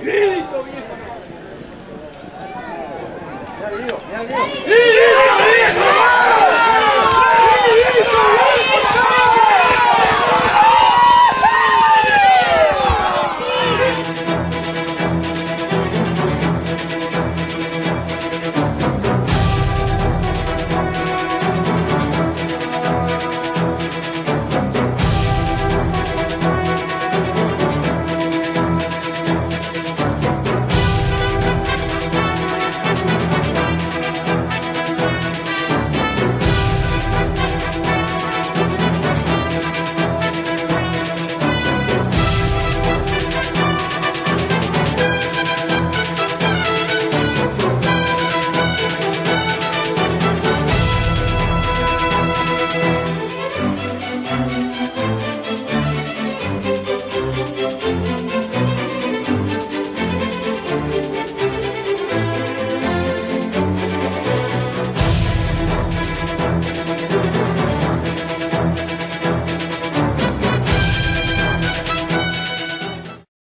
¡Grito, viejo! ¡Mira el viejo! ¡Mira viejo!